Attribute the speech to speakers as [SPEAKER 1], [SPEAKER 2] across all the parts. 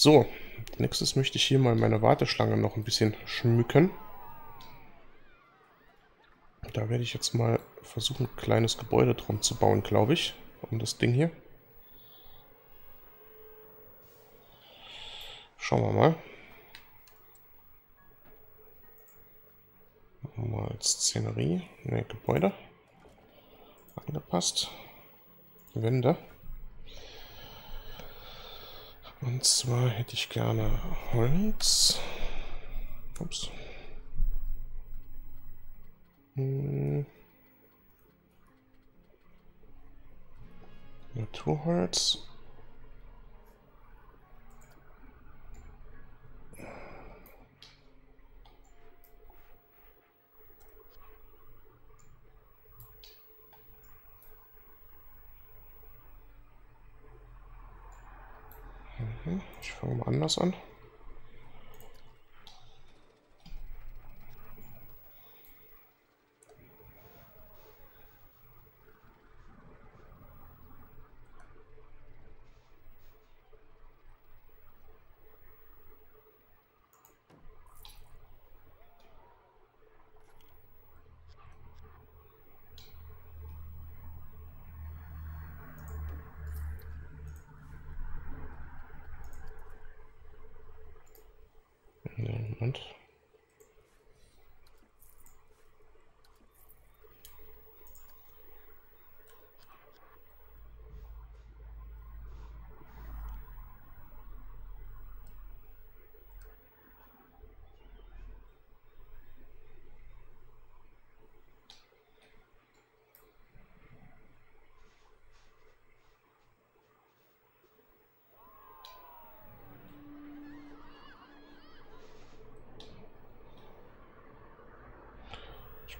[SPEAKER 1] So, nächstes möchte ich hier mal meine Warteschlange noch ein bisschen schmücken. Da werde ich jetzt mal versuchen, ein kleines Gebäude drum zu bauen, glaube ich. Um das Ding hier. Schauen wir mal. Mal Szenerie. Ne, Gebäude. Angepasst. Wände. Und zwar hätte ich gerne Holz. Ups. Hm. Naturholz. Ich fange mal anders an. Moment.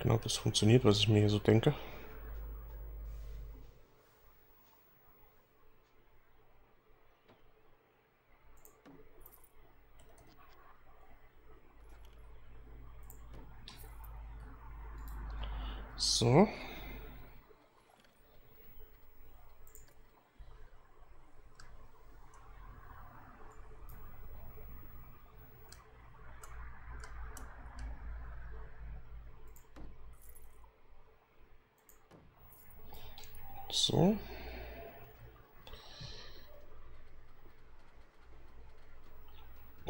[SPEAKER 1] Glaube, das funktioniert, was ich mir hier so denke. So. So.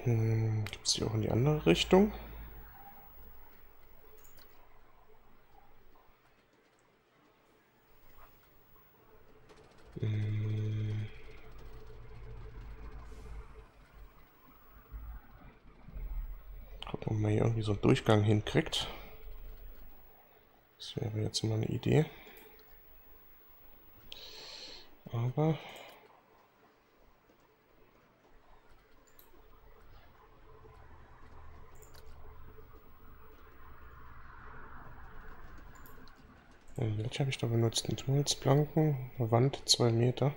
[SPEAKER 1] Hm, Gibt es hier auch in die andere Richtung? Hm. Gucken, ob man hier irgendwie so einen Durchgang hinkriegt. Das wäre jetzt mal eine Idee. Aber Welche habe ich da benutzt? Ein Holzplanken, Wand 2 Meter.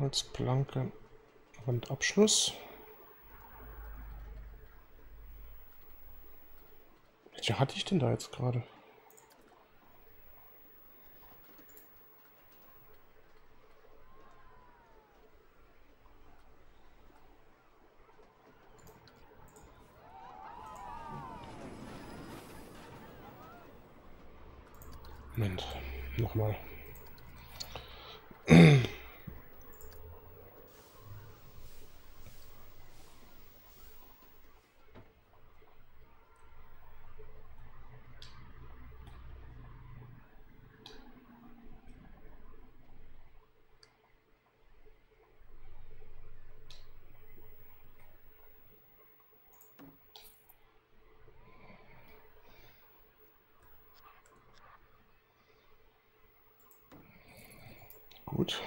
[SPEAKER 1] Holzplanke, Wandabschluss. Welche hatte ich denn da jetzt gerade? Moment, nochmal. Gut.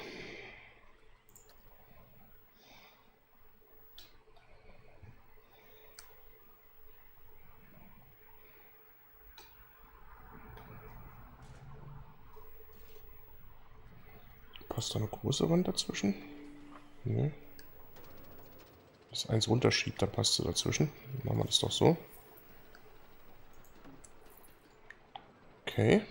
[SPEAKER 1] Passt da eine große Wand dazwischen? Nee. Das eins runterschiebt, da passt sie dazwischen. Machen wir das doch so. Okay.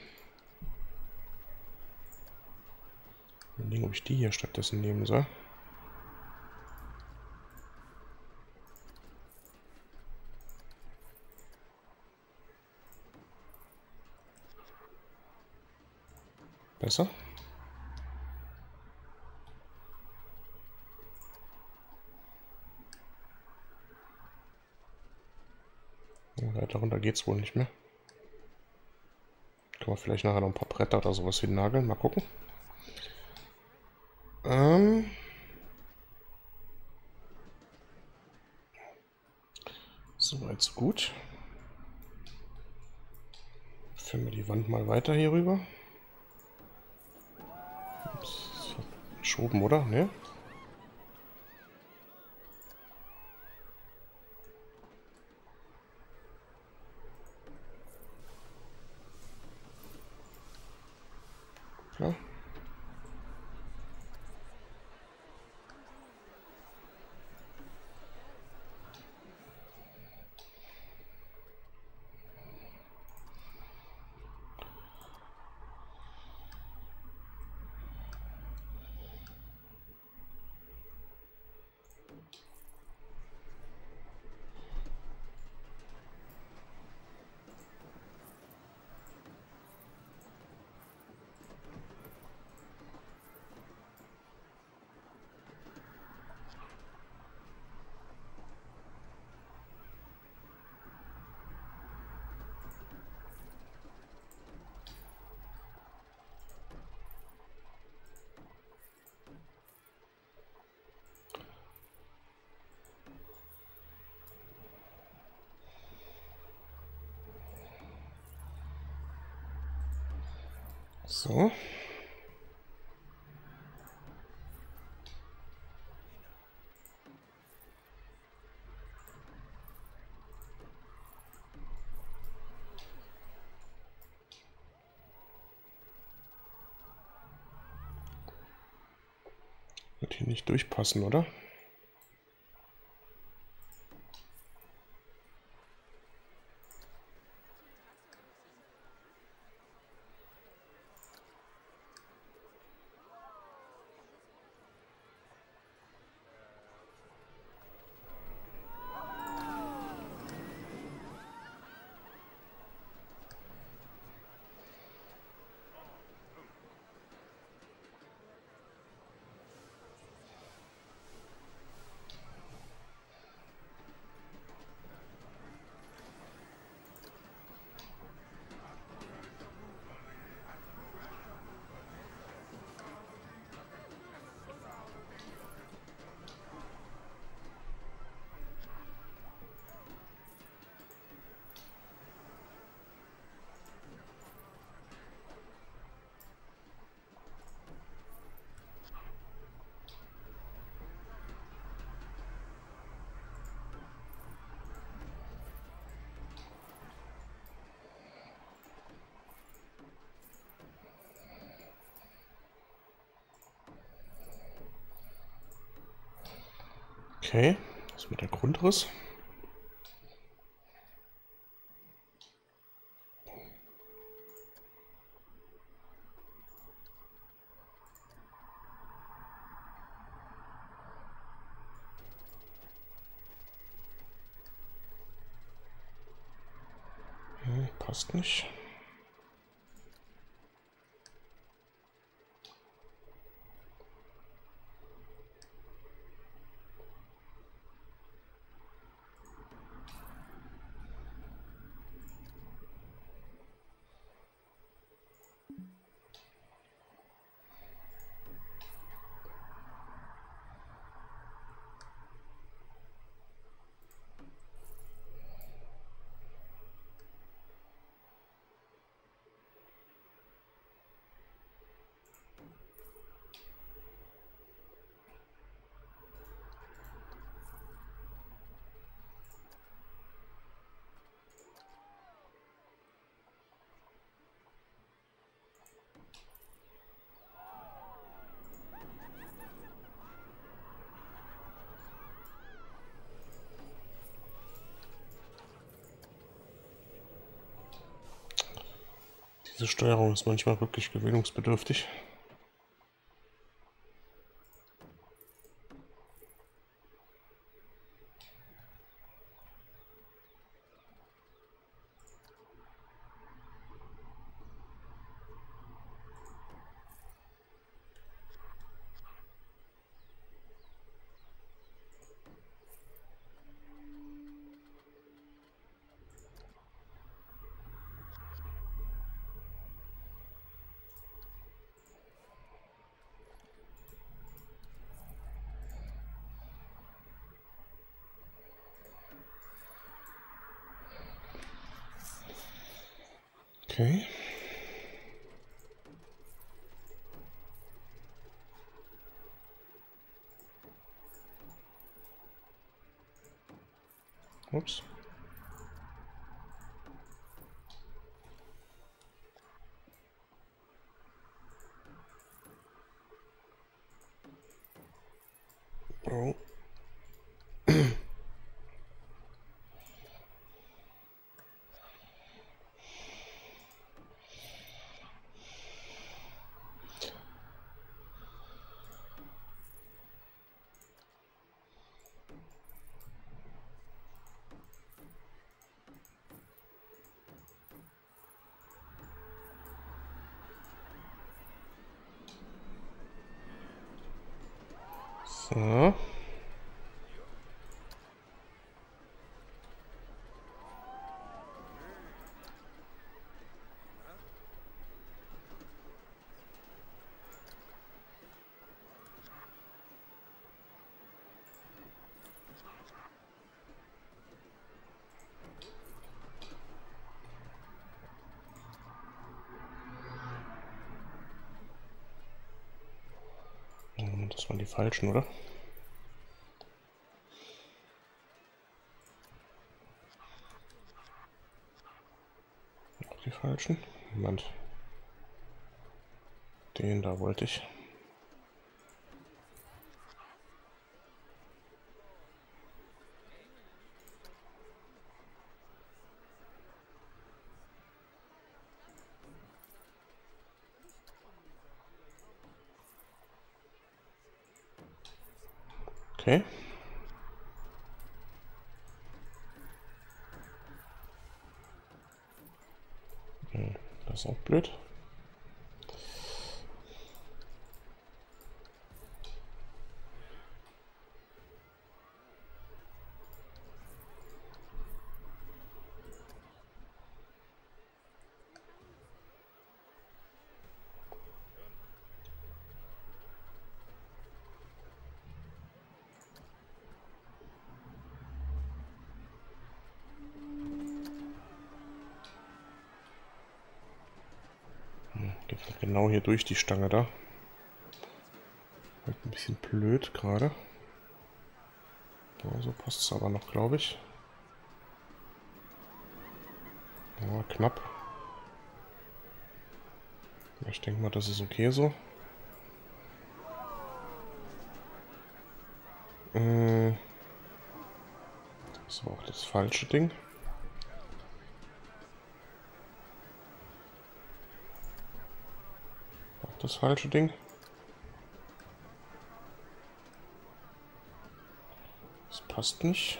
[SPEAKER 1] Überlegen, ob ich die hier stattdessen nehmen soll. Besser? Darunter geht es wohl nicht mehr. Kann man vielleicht nachher noch ein paar Bretter oder sowas hinnageln. Mal gucken. Ähm Soweit so gut. Führen wir die Wand mal weiter hier rüber. Geschoben, oder? Ne? So. Wird hier nicht durchpassen, oder? Okay, das mit der Grundriss. Hm, passt nicht. Diese Steuerung ist manchmal wirklich gewöhnungsbedürftig. Okay. Ups. Oh. So. Hm, Das waren die falschen, oder? Die falschen? Moment. Den da wollte ich. Okay. Das ist auch blöd. Geht halt genau hier durch die Stange da. Halt ein bisschen blöd gerade. Ja, so passt es aber noch, glaube ich. Ja, knapp. Ich denke mal, das ist okay so. Äh, Das war auch das falsche Ding. Das falsche Ding. Das passt nicht.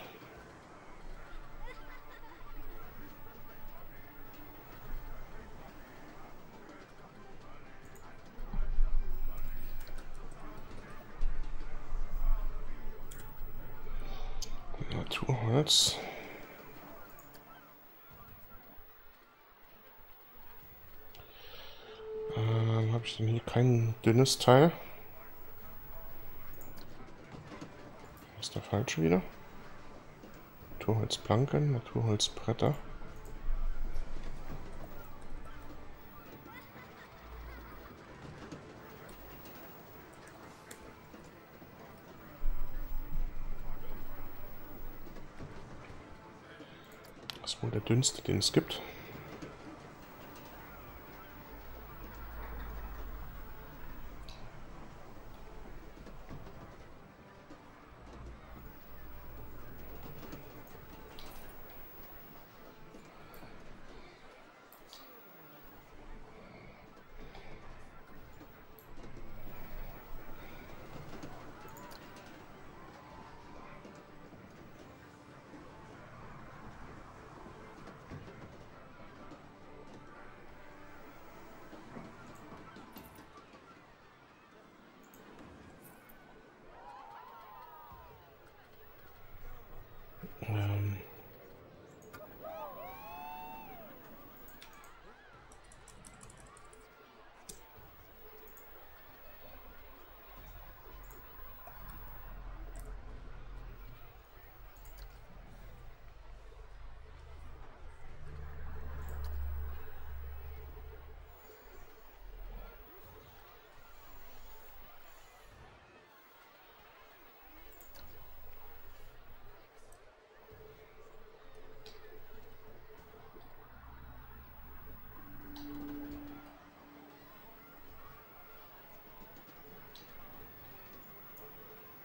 [SPEAKER 1] Naturholz. Ähm, habe ich denn hier kein dünnes Teil? ist der falsche wieder. Naturholzplanken, Naturholzbretter. Das ist wohl der dünnste, den es gibt.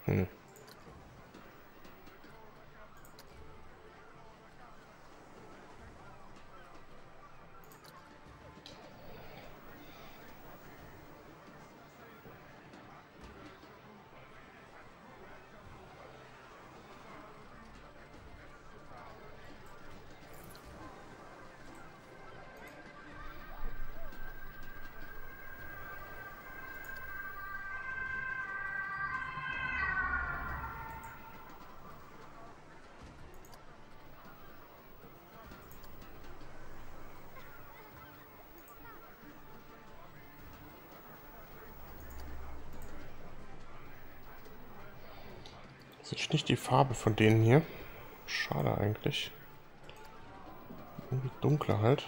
[SPEAKER 1] Hm. Das ist nicht die Farbe von denen hier. Schade eigentlich. Irgendwie dunkler halt.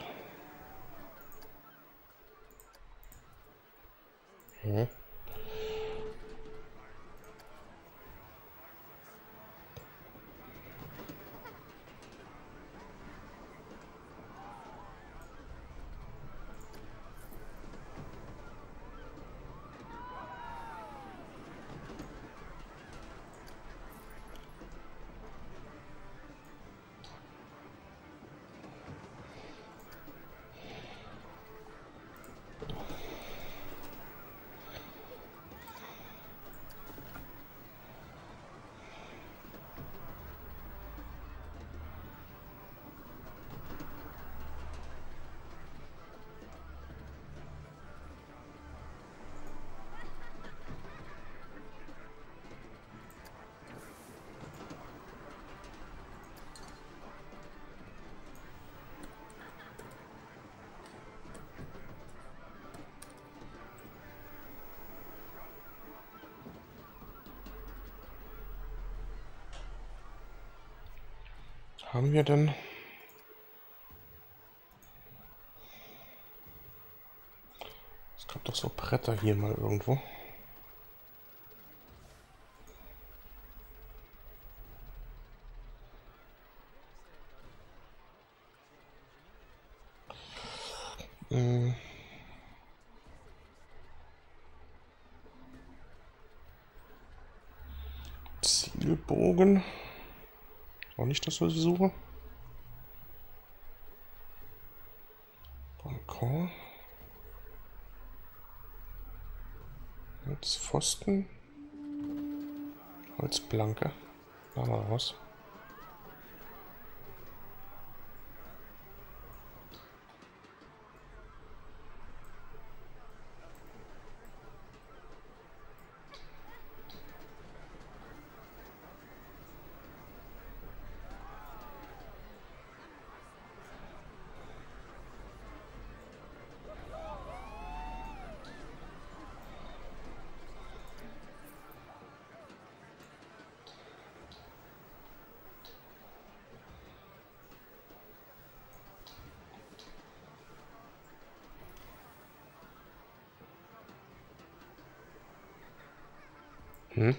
[SPEAKER 1] Hm. Haben wir denn? Es gab doch so Bretter hier mal irgendwo. Hm. Zielbogen. Auch nicht das, was ich suche. Balkon. Holzpfosten. Holzplanke. Da mal raus. Hm?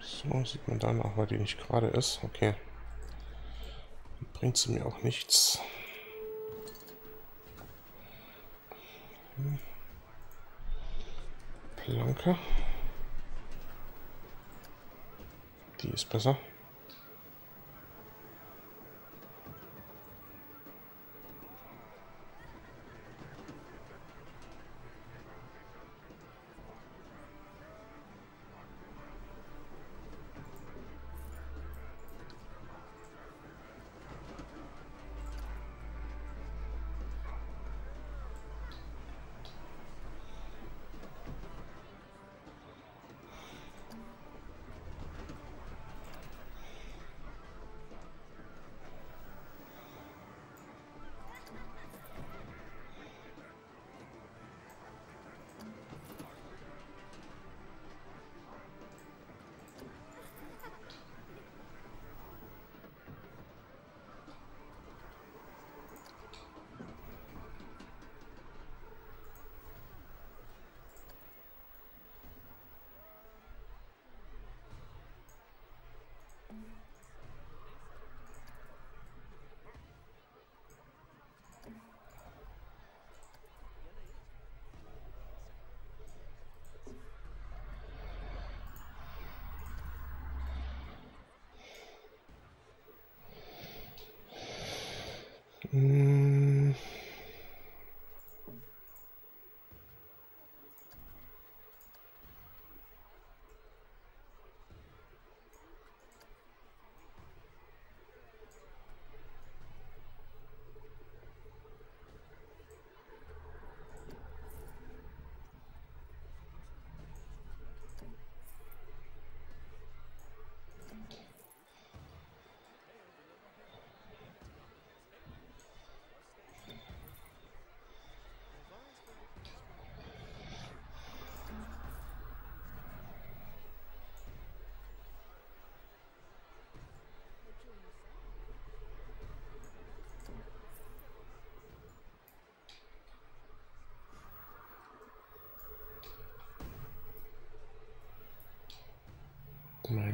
[SPEAKER 1] So sieht man dann auch, weil die nicht gerade ist. Okay. Bringt sie mir auch nichts. Hm. Planke. Die ist besser.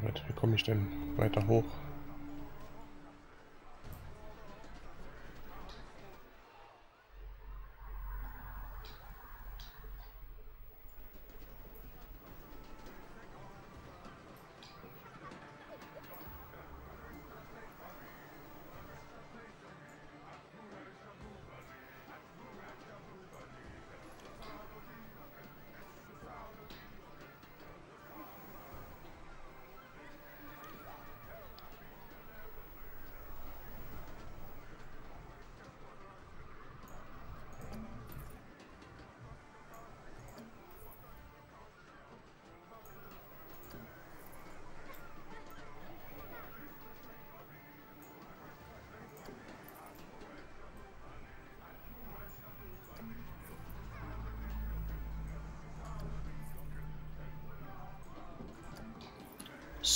[SPEAKER 1] Mein wie komme ich denn weiter hoch?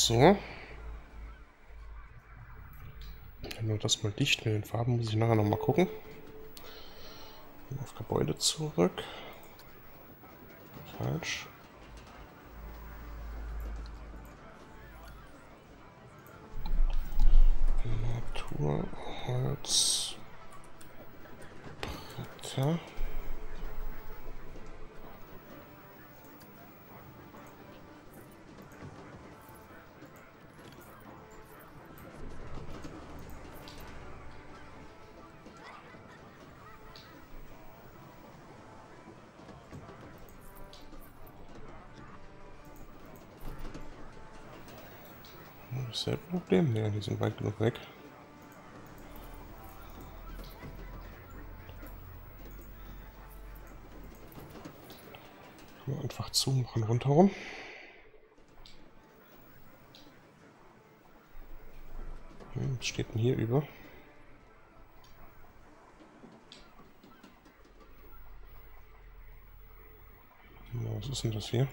[SPEAKER 1] So. Nur das mal dicht mit den Farben muss ich nachher noch mal gucken. Auf Gebäude zurück. Falsch. Natur, Holz, Bretter. Dasselbe Problem? Ja, die sind weit genug weg. Einfach zumachen rundherum. Hm, was steht denn hier über? Was ist denn das hier?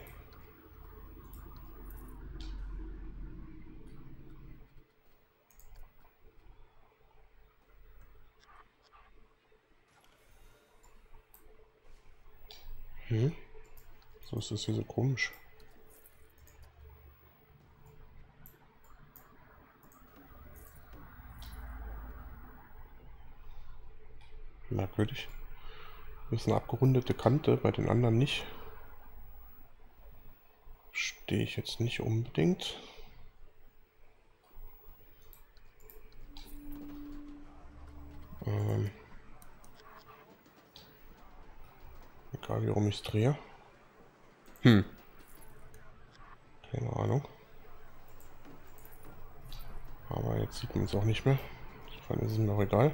[SPEAKER 1] Hm? So ist hier so komisch. Merkwürdig. Das ist eine abgerundete Kante, bei den anderen nicht. Stehe ich jetzt nicht unbedingt. Ähm Egal wie rum ich drehe. Hm. Keine Ahnung. Aber jetzt sieht man es auch nicht mehr. Insofern ist es mir auch egal.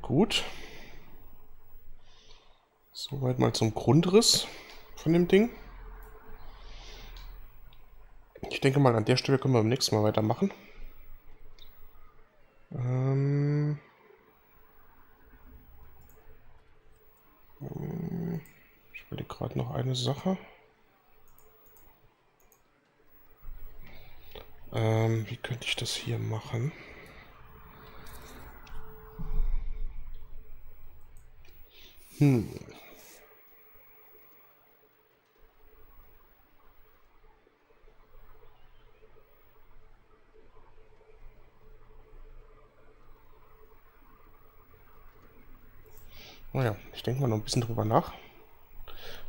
[SPEAKER 1] Gut. Soweit zum Grundriss von dem Ding. Ich denke mal, an der Stelle können wir beim nächsten Mal weitermachen. Ähm ich überlege gerade noch eine Sache. Ähm, wie könnte ich das hier machen? Hm. Naja, ich denke mal noch ein bisschen drüber nach.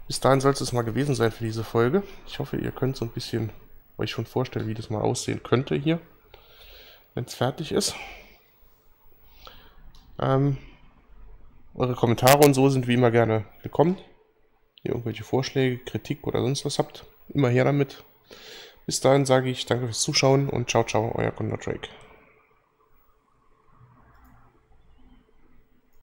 [SPEAKER 1] Bis dahin soll es mal gewesen sein für diese Folge. Ich hoffe, ihr könnt so ein bisschen euch schon vorstellen, wie das mal aussehen könnte hier, wenn es fertig ist. Ähm, eure Kommentare und so sind wie immer gerne willkommen. Ihr irgendwelche Vorschläge, Kritik oder sonst was habt, immer her damit. Bis dahin sage ich danke fürs Zuschauen und ciao, ciao, euer Condor Drake.